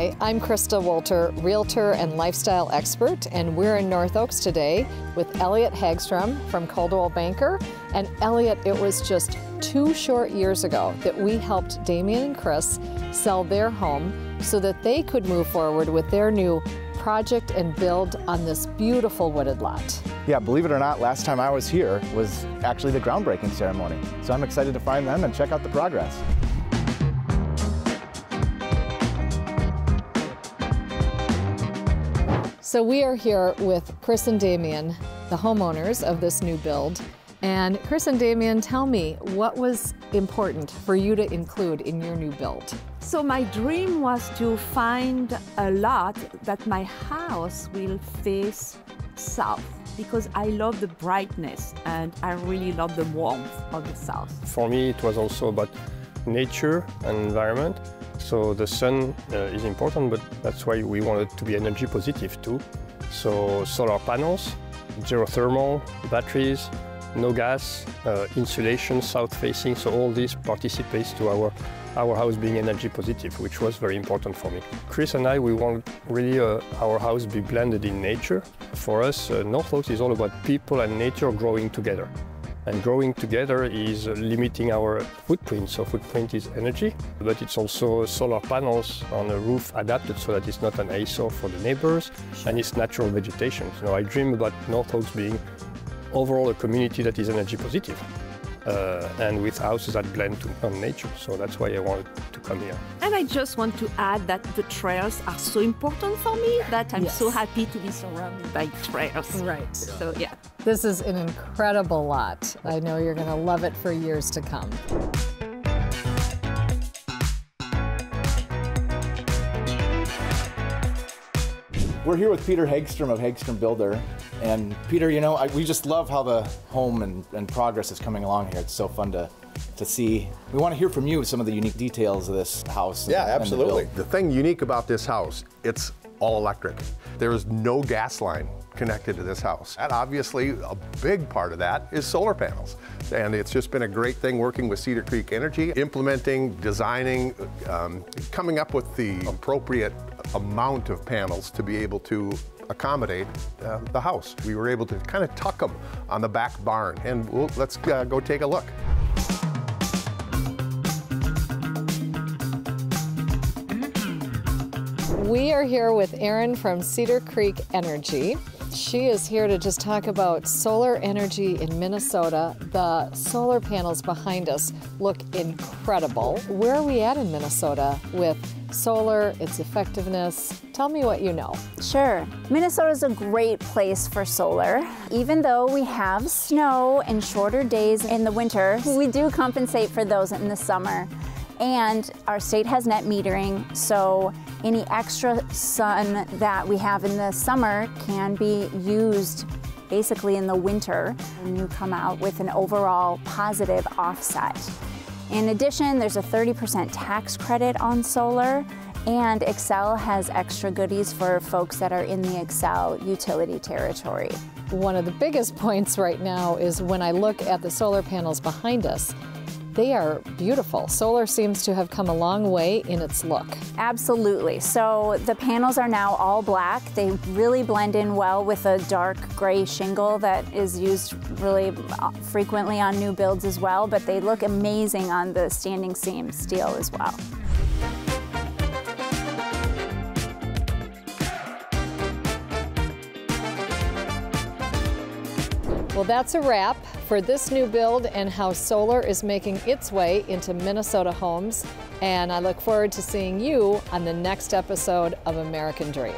Hi, I'm Krista Wolter, realtor and lifestyle expert, and we're in North Oaks today with Elliot Hagstrom from Coldwell Banker. And Elliot, it was just two short years ago that we helped Damien and Chris sell their home so that they could move forward with their new project and build on this beautiful wooded lot. Yeah, believe it or not, last time I was here was actually the groundbreaking ceremony. So I'm excited to find them and check out the progress. So we are here with Chris and Damien, the homeowners of this new build. And Chris and Damien, tell me, what was important for you to include in your new build? So my dream was to find a lot that my house will face south because I love the brightness and I really love the warmth of the south. For me, it was also about nature and environment. So the sun uh, is important, but that's why we wanted to be energy positive too. So solar panels, geothermal, batteries, no gas, uh, insulation, south facing, so all this participates to our, our house being energy positive, which was very important for me. Chris and I, we want really uh, our house be blended in nature. For us, uh, North Oaks is all about people and nature growing together. And growing together is limiting our footprint. So footprint is energy, but it's also solar panels on a roof adapted so that it's not an eyesore for the neighbors and it's natural vegetation. You know, I dream about North Oaks being overall a community that is energy positive. Uh, and with houses that blend to, on nature. So that's why I wanted to come here. And I just want to add that the trails are so important for me that I'm Yes. so happy to be surrounded by trails. Right. So yeah. This is an incredible lot. I know you're going to love it for years to come. We're here with Peter Hagstrom of Hagstrom Builder. And Peter, you know, I, we just love how the home and, and progress is coming along here. It's so fun to, to see. We want to hear from you some of the unique details of this house. and- Yeah, and the absolutely. The thing unique about this house, it's all electric. There is no gas line connected to this house. And obviously, a big part of that is solar panels. And it's just been a great thing working with Cedar Creek Energy, implementing, designing, um, coming up with the appropriate amount of panels to be able to accommodate uh, the house. We were able to kind of tuck them on the back barn. And we'll, let's uh, go take a look. We are here with Erin from Cedar Creek Energy. She is here to just talk about solar energy in Minnesota. The solar panels behind us look incredible. Where are we at in Minnesota with solar, its effectiveness? Tell me what you know. Sure. Minnesota is a great place for solar. Even though we have snow and shorter days in the winter, we do compensate for those in the summer. And our state has net metering, so any extra sun that we have in the summer can be used basically in the winter. And you come out with an overall positive offset. In addition, there's a 30% tax credit on solar, and Xcel has extra goodies for folks that are in the Xcel utility territory. One of the biggest points right now is when I look at the solar panels behind us, they are beautiful. Solar seems to have come a long way in its look. Absolutely. So the panels are now all black. They really blend in well with a dark gray shingle that is used really uh, frequently on new builds as well, but they look amazing on the standing seam steel as well. Well, that's a wrap for this new build and how solar is making its way into Minnesota homes. And I look forward to seeing you on the next episode of American Dream.